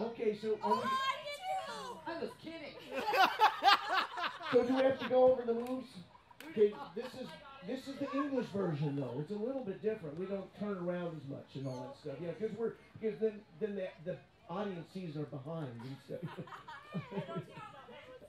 Okay, so um, are we, I was kidding. so do we have to go over the moves? Okay, this is this is the English version though. It's a little bit different. We don't turn around as much and all that stuff. Yeah, because we're because then then the the audience sees are behind instead.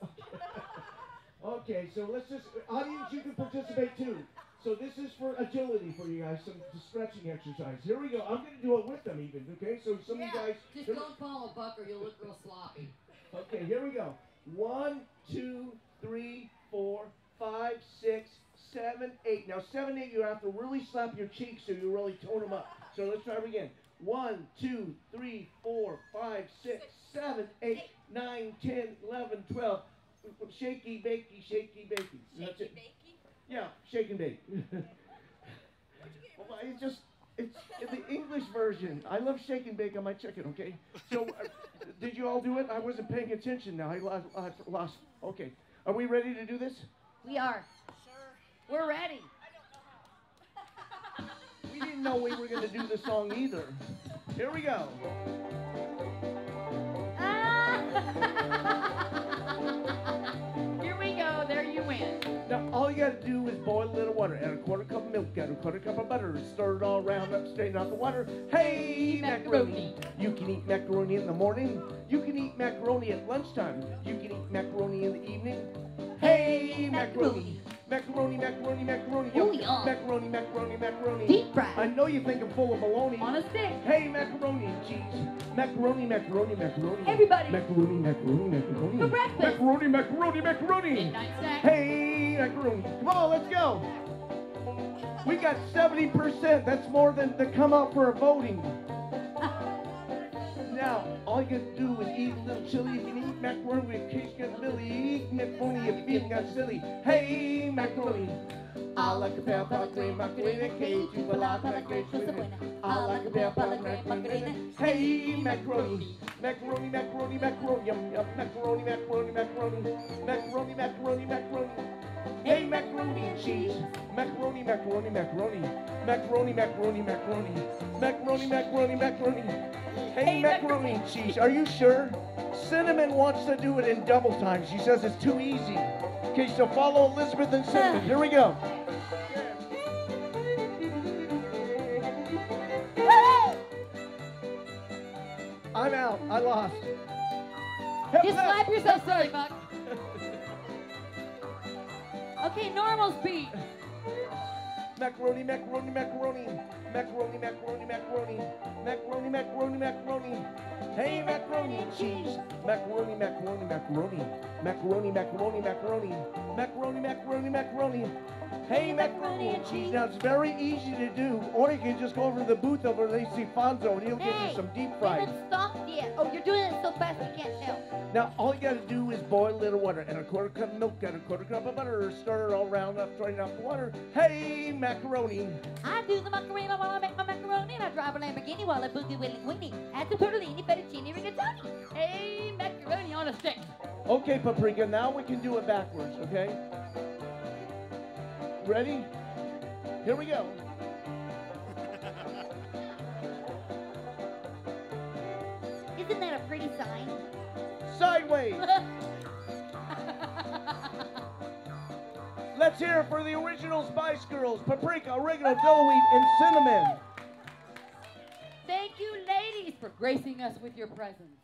okay, so let's just audience you can participate too. So this is for agility for you guys, some stretching exercise. Here we go. I'm going to do it with them even. Okay, so some of you guys. Just here- don't follow Buck or you'll look real sloppy. Okay, here we go. One, two, three, four, five, six, seven, eight. Now, seven, eight, you have to really slap your cheeks so you really tone them up. So let's try it again. One, two, three, four, five, six, seven, eight, nine, ten, eleven, twelve. Shaky, bakey, shaky, bakey. That's it. Yeah, shake and bake. well, it's just it's the English version. I love shake and bake on my chicken. Okay, so uh, did you all do it? I wasn't paying attention. Now I lost. I lost. Okay, are we ready to do this? We are. Sure. We're ready. We didn't know we were going to do the song either. Here we go. A little water, add a quarter cup of milk, add a quarter cup of butter, stir it all around up, straighten out the water. Hey, macaroni! You can eat macaroni in the morning. You can eat macaroni at lunchtime. You can eat macaroni in the evening. Hey, macaroni! Macaroni, macaroni, macaroni. Ooh, Yum. Macaroni, macaroni, macaroni. Deep fried. I know you think I'm full of baloney. On a stick. Hey, macaroni and cheese. Macaroni, macaroni, macaroni. Everybody. Macaroni, macaroni, macaroni. For breakfast. Macaroni, macaroni, macaroni. Midnight snack. Hey, macaroni. Come on, let's go. We got 70%. That's more than to come out for a voting. All you do is eat little chili. You can eat macaroni with case got Billy. Eat macaroni if you got silly. Hey, macaroni. I like a bell pepper cream macaroni cake. You will like a great I like a bell pepper cream macaroni. Hey, macaroni. Macaroni, macaroni, macaroni. Yum, yum. Macaroni, macaroni, macaroni. Macaroni, macaroni, macaroni. Hey, macaroni and cheese. Macaroni, macaroni, macaroni. Macaroni, macaroni, macaroni. Macaroni, macaroni, macaroni. Hey, macaroni and cheese. Are you sure? Cinnamon wants to do it in double time. She says it's too easy. Okay, so follow Elizabeth and Cinnamon. Here we go. I'm out. I lost. Hip, Just slap yourself silly, Buck. Okay, normal speed. Macaroni, macaroni, macaroni. Macaroni, macaroni, macaroni. Macaroni, macaroni, macaroni. Hey, macaroni and cheese. Macaroni, macaroni, macaroni. Macaroni, macaroni, macaroni. Macaroni, macaroni, macaroni. Hey, macaroni and cheese. Now, it's very easy to do. Or you can just go over to the booth over there, see Fonzo, and he'll give you some deep We fried. haven't stopped yet. Oh, you're doing it so fast we can't tell. Now, all you gotta do is boil a little water and a quarter cup of milk and a quarter cup of butter. Stir it all around up, strain out the water. Hey, macaroni. I do the macarena while I make my macaroni, and I drive a Lamborghini while I boogie willy wingy. Add some tortellini, fettuccine, rigatoni. Hey, macaroni on a stick. Okay, Paprika, now we can do it backwards, okay? Ready? Here we go. Isn't that a pretty sign? Sideways. Let's hear it for the original Spice Girls paprika, oregano, dough and cinnamon. Thank you, ladies, for gracing us with your presence.